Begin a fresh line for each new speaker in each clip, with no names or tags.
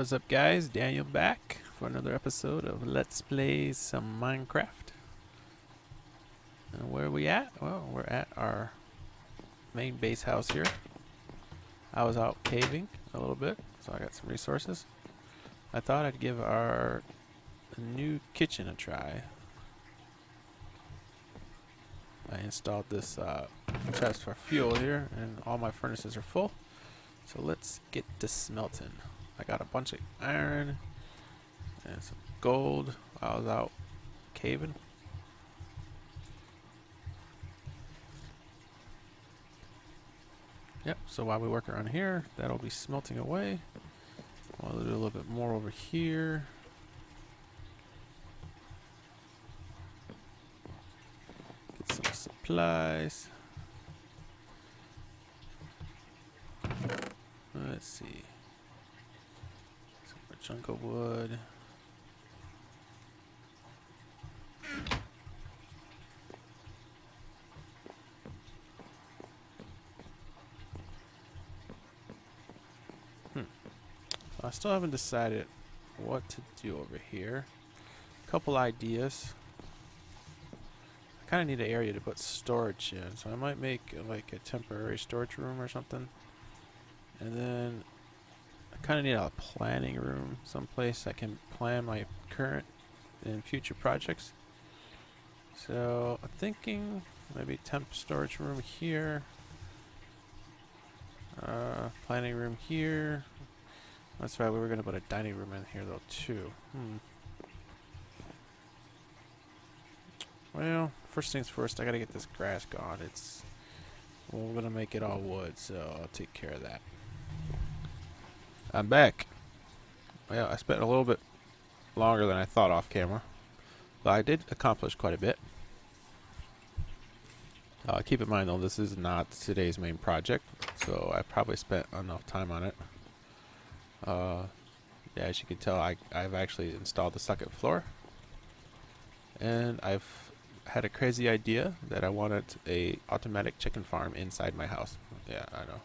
What's up guys, Daniel back for another episode of Let's Play some Minecraft. And where are we at? Well, we're at our main base house here. I was out caving a little bit, so I got some resources. I thought I'd give our new kitchen a try. I installed this uh, chest for fuel here, and all my furnaces are full. So let's get to smelting. I got a bunch of iron and some gold. I was out caving. Yep, so while we work around here, that'll be smelting away. I'll do a little bit more over here. Get some supplies. Let's see. Chunk of wood. Hmm. I still haven't decided what to do over here. A Couple ideas. I kind of need an area to put storage in, so I might make like a temporary storage room or something. And then kind of need a planning room, someplace I can plan my current and future projects. So I'm thinking maybe temp storage room here. Uh, planning room here. That's right, we were going to put a dining room in here though too. Hmm. Well, first things first, I gotta get this grass gone. It's, we're gonna make it all wood, so I'll take care of that. I'm back. Well, I spent a little bit longer than I thought off camera, but I did accomplish quite a bit. Uh, keep in mind though, this is not today's main project, so I probably spent enough time on it. Uh, yeah, as you can tell, I, I've actually installed the second floor, and I've had a crazy idea that I wanted a automatic chicken farm inside my house. Yeah, I know.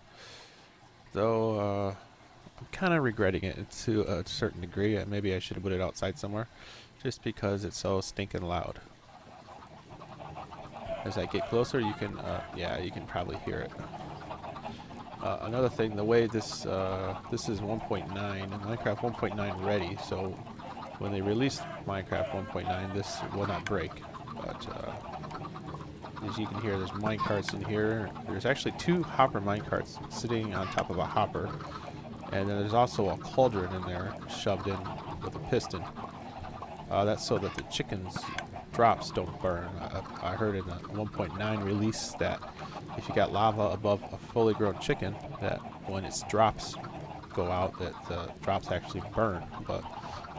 Though uh, I'm kind of regretting it to a certain degree. Uh, maybe I should have put it outside somewhere, just because it's so stinking loud. As I get closer, you can, uh, yeah, you can probably hear it. Uh, another thing, the way this uh, this is 1.9 Minecraft 1.9 ready, so when they release Minecraft 1.9, this will not break. But uh, as you can hear, there's minecarts in here. There's actually two hopper minecarts sitting on top of a hopper, and then there's also a cauldron in there shoved in with a piston. Uh, that's so that the chickens drops don't burn. I, I heard in the 1.9 release that if you got lava above a fully grown chicken, that when its drops go out, that the drops actually burn. But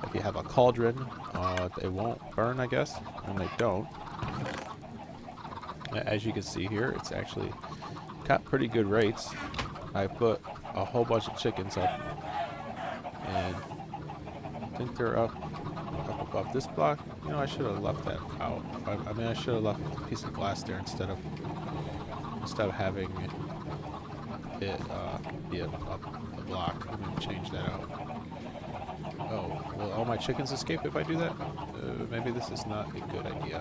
if you have a cauldron, uh, they won't burn, I guess, and they don't. As you can see here, it's actually got pretty good rates. I put a whole bunch of chickens up, and I think they're up, up above this block. You know, I should have left that out. I, I mean, I should have left a piece of glass there instead of instead of having it, uh, be a, a, a block. I'm gonna change that out. Oh, will all my chickens escape if I do that? Uh, maybe this is not a good idea.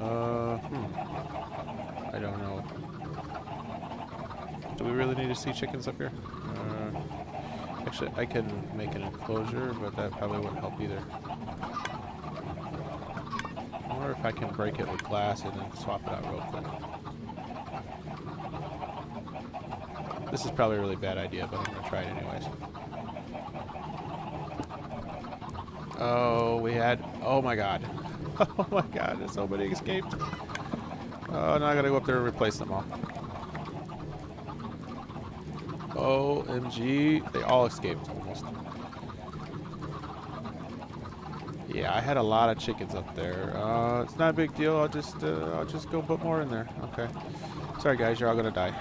Uh, hmm. I don't know. We really need to see chickens up here? Uh, actually, I can make an enclosure, but that probably wouldn't help either. I wonder if I can break it with glass and then swap it out real quick. This is probably a really bad idea, but I'm going to try it anyways. Oh, we had... Oh my god. Oh my god, somebody escaped. Oh, now I gotta go up there and replace them all. OMG. They all escaped almost. Yeah, I had a lot of chickens up there. Uh, it's not a big deal. I'll just, uh, I'll just go put more in there. Okay. Sorry guys, you're all gonna die.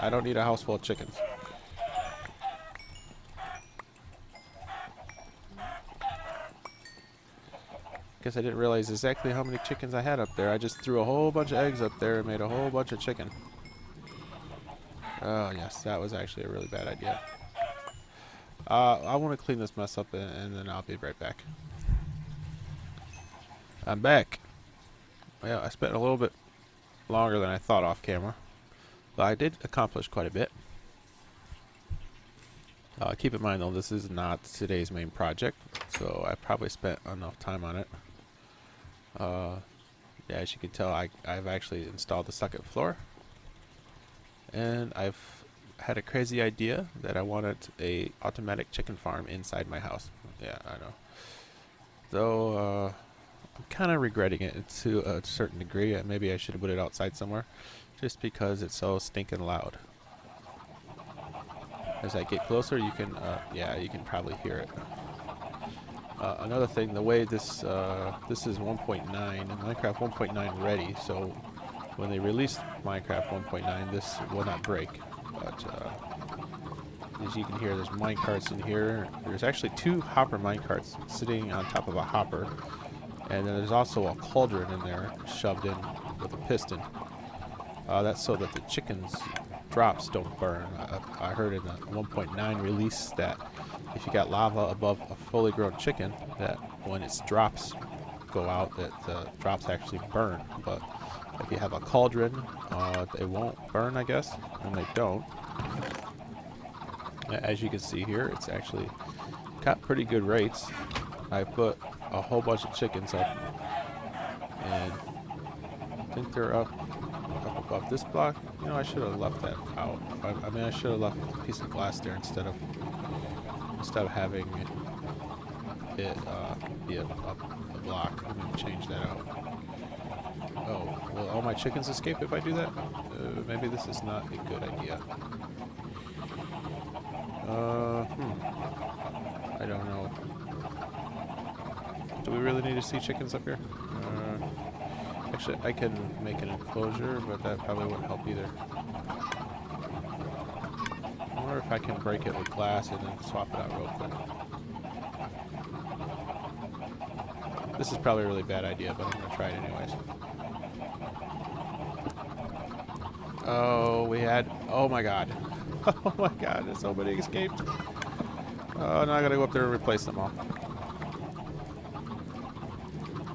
I don't need a house full of chickens. Guess I didn't realize exactly how many chickens I had up there. I just threw a whole bunch of eggs up there and made a whole bunch of chicken. Oh, yes, that was actually a really bad idea. Uh, I want to clean this mess up and, and, then I'll be right back. I'm back. Well, I spent a little bit longer than I thought off camera. But I did accomplish quite a bit. Uh, keep in mind though, this is not today's main project, so I probably spent enough time on it. Uh, yeah, as you can tell, I, I've actually installed the second floor. And I've had a crazy idea that I wanted a automatic chicken farm inside my house. Yeah, I know. Though, uh, I'm kind of regretting it to a certain degree. Maybe I should have put it outside somewhere just because it's so stinking loud. As I get closer, you can, uh, yeah, you can probably hear it. Uh, another thing, the way this uh, this is 1.9 Minecraft 1.9 ready, so when they release Minecraft 1.9, this will not break. But uh, as you can hear, there's minecarts in here. There's actually two hopper minecarts sitting on top of a hopper, and then there's also a cauldron in there shoved in with a piston. Uh, that's so that the chickens drops don't burn. I, I heard in the 1.9 release that if you got lava above a fully grown chicken, that when its drops go out, that the drops actually burn. But if you have a cauldron, uh, they won't burn, I guess, and they don't. As you can see here, it's actually got pretty good rates. I put a whole bunch of chickens up, and I think they're up up above this block. You know, I should have left that out. I, I mean, I should have left a piece of glass there instead of instead of having it, uh, be a, a, a block. I'm gonna change that out. Oh, will all my chickens escape if I do that? Uh, maybe this is not a good idea. Uh, hmm. I don't know. Do we really need to see chickens up here? Uh, Actually, I can make an enclosure, but that probably wouldn't help either. I wonder if I can break it with glass and then swap it out real quick. This is probably a really bad idea, but I'm going to try it anyways. Oh, we had... Oh my god. Oh my god, There's somebody escaped. Oh, now I gotta go up there and replace them all.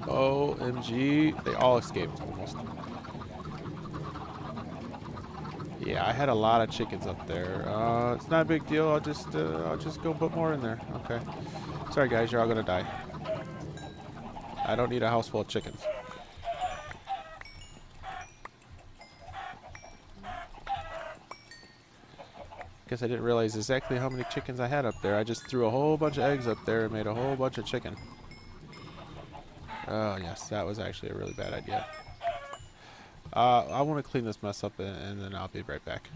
OMG. They all escaped almost. Yeah, I had a lot of chickens up there. Uh, it's not a big deal. I'll just uh, I'll just go put more in there. Okay. Sorry guys, you're all gonna die. I don't need a house full of chickens. Guess I didn't realize exactly how many chickens I had up there. I just threw a whole bunch of eggs up there and made a whole bunch of chicken. Oh, yes, that was actually a really bad idea. Uh, I want to clean this mess up and, and, then I'll be right back.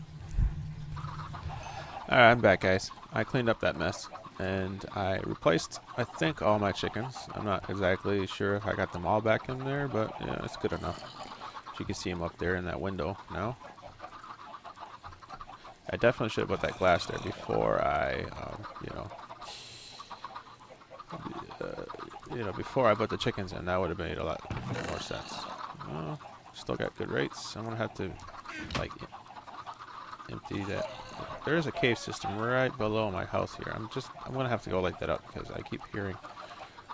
Alright, I'm back, guys. I cleaned up that mess and I replaced, I think, all my chickens. I'm not exactly sure if I got them all back in there, but yeah, it's good enough. You can see them up there in that window now. I definitely should have put that glass there before I, um, you know, uh, you know, before I put the chickens in, that would have made a lot more sense. Still got good rates. I'm gonna have to, like, empty that. There is a cave system right below my house here. I'm just, I'm gonna have to go light that up because I keep hearing,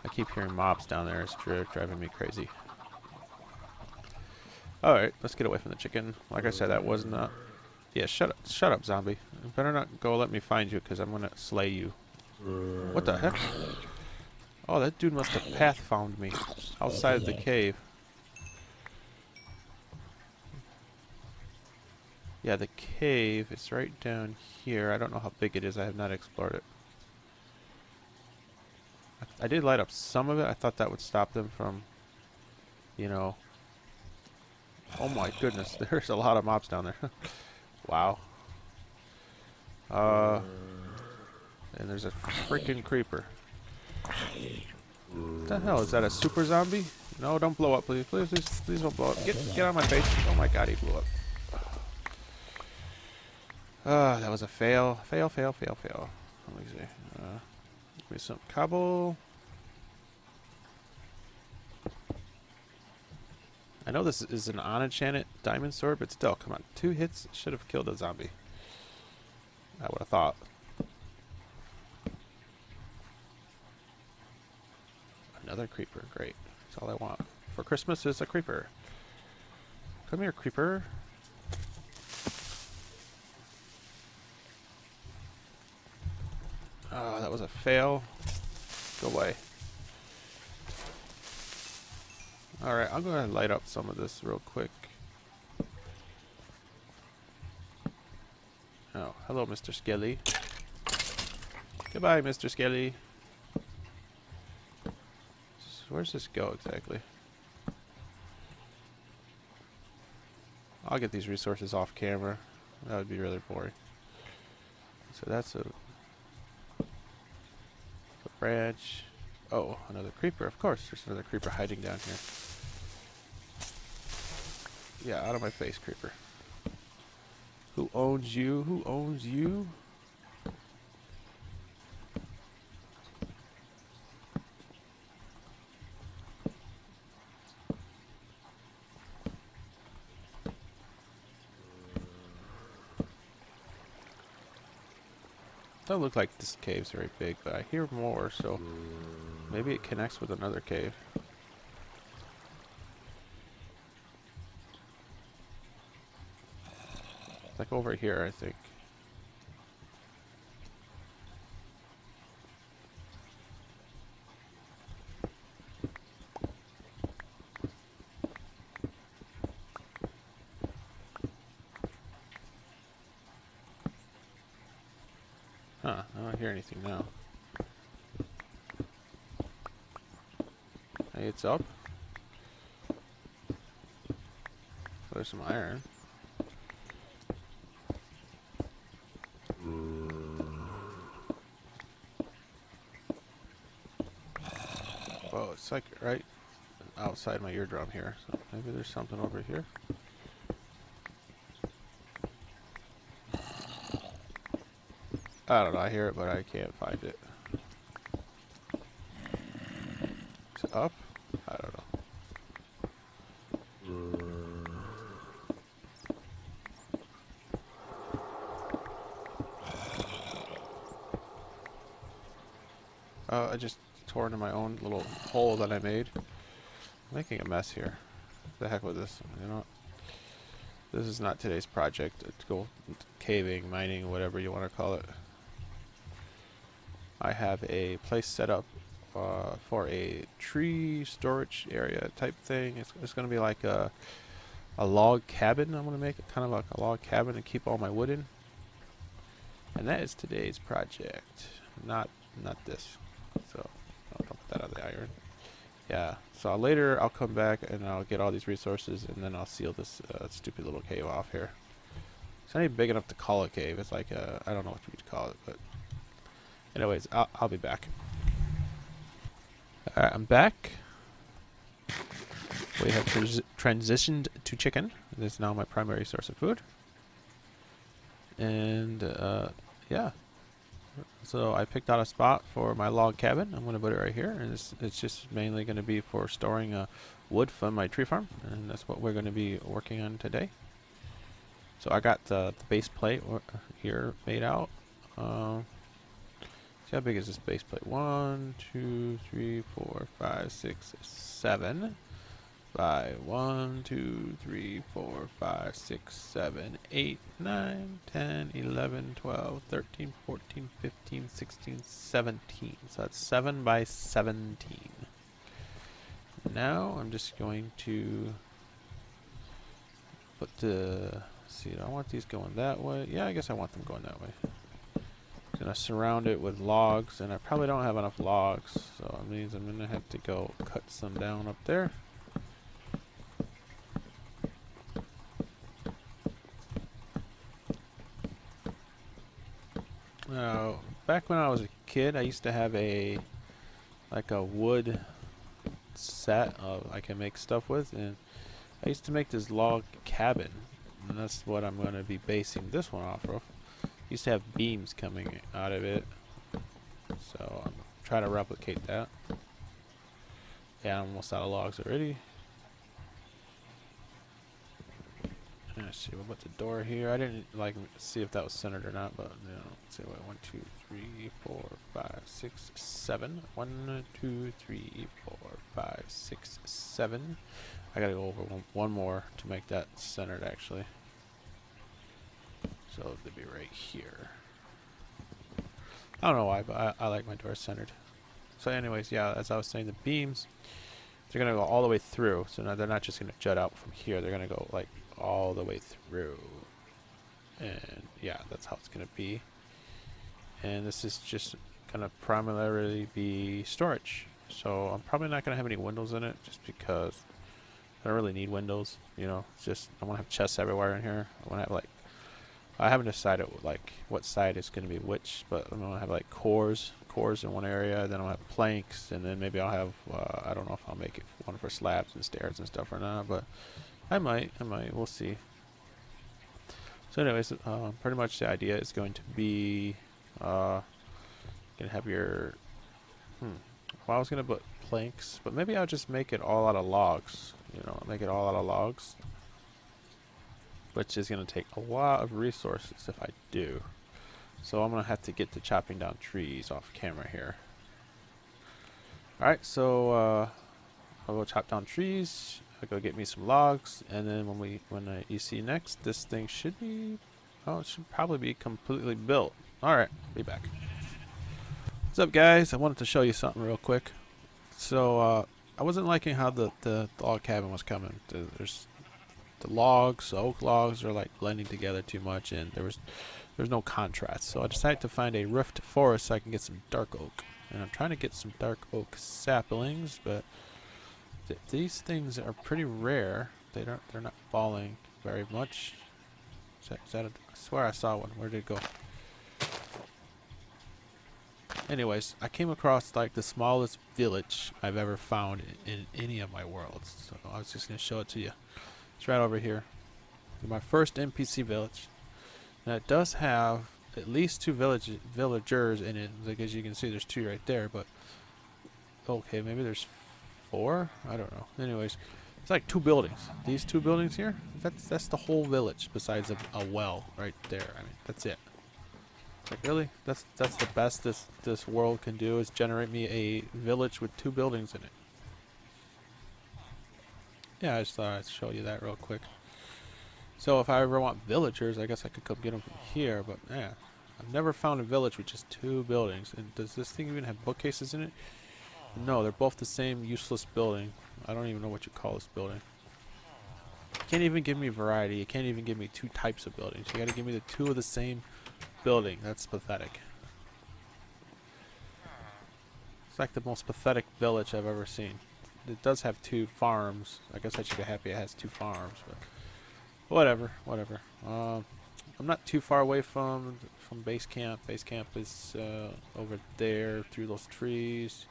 I keep hearing mobs down there. It's driving me crazy. All right, let's get away from the chicken. Like I said, that was not. Yeah, shut up, shut up, zombie. You better not go let me find you because I'm gonna slay you. What the heck? Oh, that dude must have path found me outside of the cave. Yeah, the cave is right down here. I don't know how big it is. I have not explored it. I did light up some of it. I thought that would stop them from, you know... Oh my goodness, there's a lot of mobs down there. wow. Uh, and there's a freaking creeper. What the hell? Is that a super zombie? No, don't blow up, please. Please, please, please don't blow up. Get, get on my face. Oh my god, he blew up. Ah, uh, that was a fail. Fail, fail, fail, fail. Let me see. Uh, give me some cobble. I know this is an unenchanted diamond sword, but still, come on. Two hits should have killed a zombie. I would have thought. Another creeper, great. That's all I want. For Christmas is a creeper. Come here, creeper. Oh, that was a fail. Go away. Alright, I'm going to light up some of this real quick. Oh, hello, Mr. Skelly. Goodbye, Mr. Skelly. Where's this go exactly? I'll get these resources off camera. That would be really boring. So that's a, a branch. Oh, another creeper. Of course, there's another creeper hiding down here. Yeah, out of my face, creeper. Who owns you? Who owns you? Doesn't look like this cave's very big, but I hear more, so maybe it connects with another cave. Like over here, I think. Huh, I don't hear anything now. Hey, it's up. There's some iron. Oh, it's like right outside my eardrum here. So maybe there's something over here. I don't know. I hear it, but I can't find it. Is it up? I don't know. Oh, I just tore into my own little hole that I made. I'm making a mess here. The heck with this. You know? This is not today's project. It's go caving, mining, whatever you want to call it. I have a place set up uh, for a tree storage area type thing. It's, it's going to be like a, a log cabin. I'm going to make it kind of like a log cabin and keep all my wood in. And that is today's project. Not not this. So I'll that on the iron. Yeah. So later I'll come back and I'll get all these resources and then I'll seal this uh, stupid little cave off here. It's not even big enough to call a cave. It's like I don't know what you'd call it, but anyways, I'll, I'll be back. Alright, I'm back. We have trans transitioned to chicken. This is now my primary source of food. And uh, yeah, so I picked out a spot for my log cabin. I'm going to put it right here, and it's, it's just mainly going to be for storing uh, wood from my tree farm, and that's what we're going to be working on today. So I got uh, the base plate here made out. Uh, see how big is this base plate? One, two, three, four, five, six, seven by 1, 2, 3, 4, 5, 6, 7, 8, 9, 10, 11, 12, 13, 14, 15, 16, 17. So that's 7 by 17. Now I'm just going to put the, see, I want these going that way? Yeah, I guess I want them going that way. I'm to surround it with logs, and I probably don't have enough logs, so it means I'm to have to go cut some down up there. Uh, when I was a kid, I used to have a like a wood set of I can make stuff with, and I used to make this log cabin, and that's what I'm going to be basing this one off of. Used to have beams coming out of it, so I'm trying to replicate that. Yeah, I'm almost out of logs already. Let's see, we'll put the door here. I didn't like see if that was centered or not, but you know, let's see what one, two, three, four, five, six, seven. One, two, three, four, five, six, seven. I gotta go over one, one more to make that centered actually. So it'd be right here. I don't know why, but I, I like my door centered. So anyways, yeah, as I was saying, the beams, they're to go all the way through. So now they're not just to jut out from here. They're to go like all the way through. And yeah, that's how it's going to be. And this is just going to primarily be storage. So I'm probably not going to have any windows in it just because I don't really need windows. You know, it's just I want to have chests everywhere in here. I want to have like I haven't decided like what side is going to be which, but I'm going to have like cores, cores in one area, then I'll have planks, and then maybe I'll have, uh, I don't know if I'll make it one for slabs and stairs and stuff or not, but I might, I might, we'll see. So anyways, uh, pretty much the idea is going to be, uh, to have your, hmm, well I was going to put planks, but maybe I'll just make it all out of logs, you know, make it all out of logs which is going to take a lot of resources if I do. So I'm going to have to get to chopping down trees off camera here. Alright, so uh, I'll go chop down trees, I'll go get me some logs, and then when we when you see next, this thing should be, oh, it should probably be completely built. Alright, be back. What's up guys? I wanted to show you something real quick. So, uh, I wasn't liking how the, the, the log cabin was coming. There's the logs, the oak logs are like blending together too much and there was there's no contrast. So I decided to find a roofed forest so I can get some dark oak. And I'm trying to get some dark oak saplings, but th these things are pretty rare. They don't they're not falling very much. Is that, is that a, I swear I saw one. Where did it go? Anyways, I came across like the smallest village I've ever found in, in any of my worlds. So I was just to show it to you. It's right over here. My first NPC village. Now it does have at least two village villagers in it. Like as you can see, there's two right there. But okay, maybe there's four. I don't know. Anyways, it's like two buildings. These two buildings here. That's that's the whole village. Besides a, a well right there. I mean, that's it. Like really? That's that's the best this this world can do is generate me a village with two buildings in it. Yeah, I just thought I'd show you that real quick. So if I ever want villagers, I guess I could come get them from here, but yeah. I've never found a village with just two buildings. And does this thing even have bookcases in it? No, they're both the same useless building. I don't even know what you call this building. You can't even give me variety. You can't even give me two types of buildings. You gotta give me the two of the same building. That's pathetic. It's like the most pathetic village I've ever seen it does have two farms. I guess I should be happy it has two farms, but whatever, whatever. Um, I'm not too far away from from base camp. Base camp is uh, over there through those trees.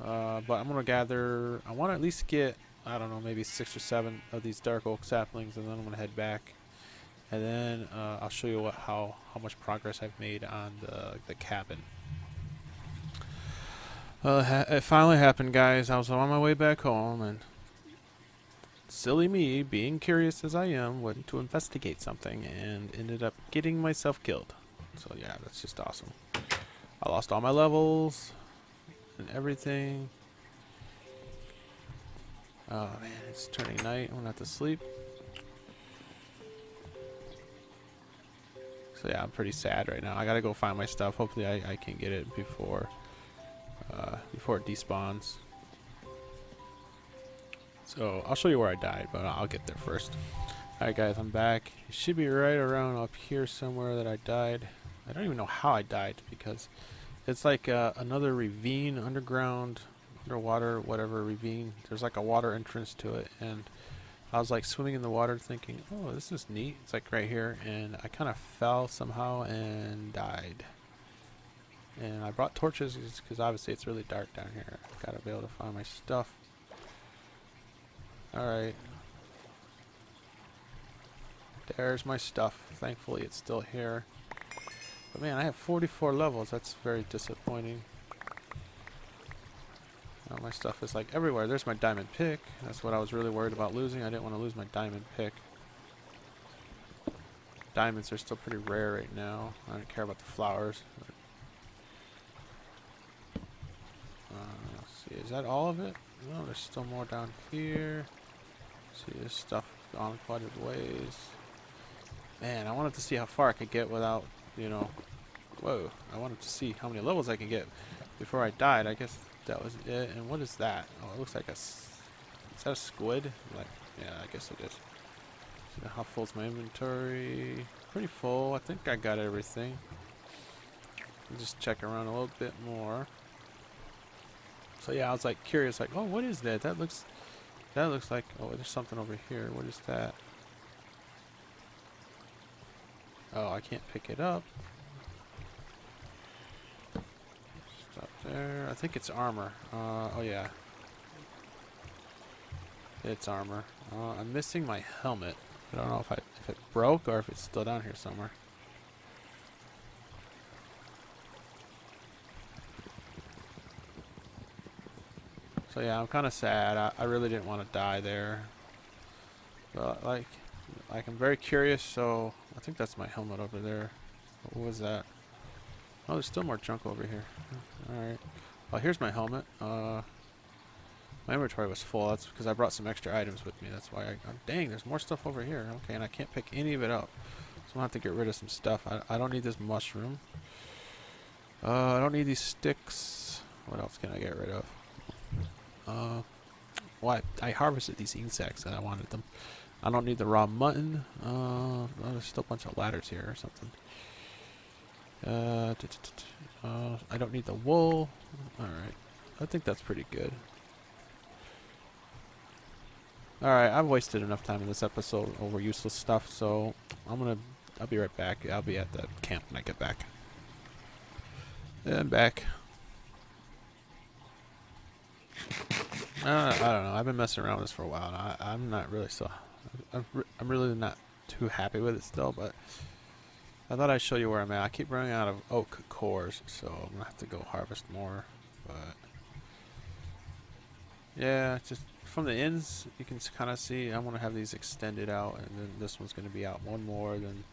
Uh, but I'm gonna gather. I want to at least get I don't know maybe six or seven of these dark oak saplings, and then I'm gonna head back. And then uh, I'll show you what how how much progress I've made on the the cabin. Well, it finally happened, guys. I was on my way back home, and silly me, being curious as I am, went to investigate something and ended up getting myself killed. So yeah, that's just awesome. I lost all my levels and everything. Oh man, it's turning night. I'm gonna have to sleep. So yeah, I'm pretty sad right now. I gotta go find my stuff. Hopefully I, I can get it before uh, before it despawns. So I'll show you where I died, but I'll get there first. Alright guys, I'm back. It should be right around up here somewhere that I died. I don't even know how I died because it's like uh, another ravine, underground, underwater, whatever ravine. There's like a water entrance to it and I was like swimming in the water thinking, oh this is neat. It's like right here and I kind of fell somehow and died. And I brought torches because obviously it's really dark down here. I've got to be able to find my stuff. Alright. There's my stuff. Thankfully it's still here. But man, I have 44 levels. That's very disappointing. Uh, my stuff is like everywhere. There's my diamond pick. That's what I was really worried about losing. I didn't want to lose my diamond pick. Diamonds are still pretty rare right now. I don't care about the flowers. Uh, see, is that all of it? No, there's still more down here. See, there's stuff gone quite a ways. Man, I wanted to see how far I could get without, you know... Whoa, I wanted to see how many levels I can get before I died. I guess that was it. And what is that? Oh, it looks like a... Is that a squid? Like, yeah, I guess it is. So how full's my inventory? Pretty full. I think I got everything. I'll just check around a little bit more. So yeah, I was like curious, like, oh, what is that? That looks, that looks like, oh, there's something over here. What is that? Oh, I can't pick it up. Stop there. I think it's armor. Uh, oh yeah. It's armor. Uh, I'm missing my helmet. I don't know if I if it broke or if it's still down here somewhere. So yeah, I'm kind of sad. I, I really didn't want to die there. But like, like I'm very curious. So I think that's my helmet over there. What was that? Oh, there's still more junk over here. All right. Well, here's my helmet. Uh, my inventory was full. That's because I brought some extra items with me. That's why I... Oh, dang, there's more stuff over here. Okay, and I can't pick any of it up. So I'm going to have to get rid of some stuff. I, I don't need this mushroom. Uh, I don't need these sticks. What else can I get rid of? Uh, well, I, I harvested these ink sacs and I wanted them. I don't need the raw mutton. Uh, oh, there's still a bunch of ladders here or something. Uh, uh, I don't need the wool. Alright. I think that's pretty good. Alright, I've wasted enough time in this episode over useless stuff, so I'm gonna... I'll be right back. I'll be at the camp when I get back. And back. Uh, I don't know. I've been messing around with this for a while, I, I'm not really so... I'm, re I'm really not too happy with it still, but... I thought I'd show you where I'm at. I keep running out of oak cores, so I'm gonna have to go harvest more, but... Yeah, just from the ends, you can kind of see I want to have these extended out, and then this one's to be out one more, then,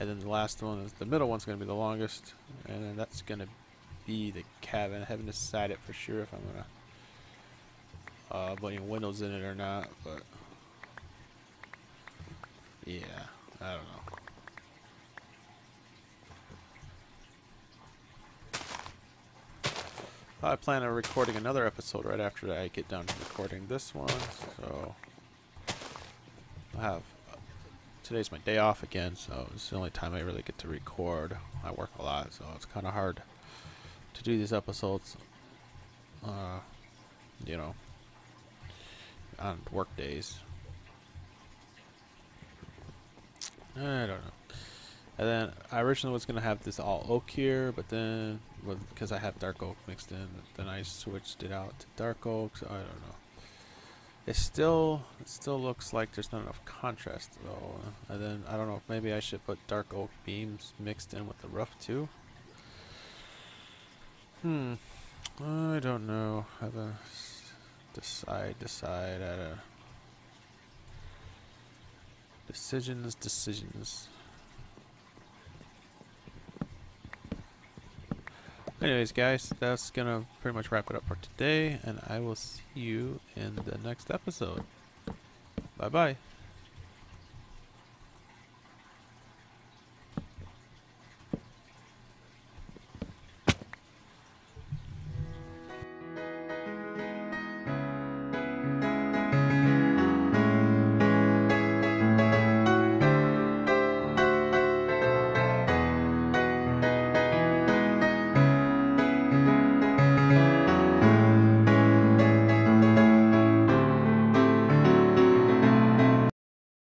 and then the last one is the middle one's to be the longest, and then that's to be the cabin. I haven't decided for sure if I'm to uh, put any windows in it or not, but yeah, I don't know. I plan on recording another episode right after I get done recording this one, so I have today's my day off again, so it's the only time I really get to record. I work a lot, so it's kind of hard to do these episodes, uh, you know, on work days. I don't know. And then I originally was gonna have this all oak here, but then because I have dark oak mixed in, then I switched it out to dark oak. So I don't know. It still it still looks like there's not enough contrast though. And then I don't know. Maybe I should put dark oak beams mixed in with the rough too. Hmm. I don't know. How to decide. Decide. I don't. Decisions. Decisions. Anyways, guys, that's gonna pretty much wrap it up for today, and I will see you in the next episode. Bye bye.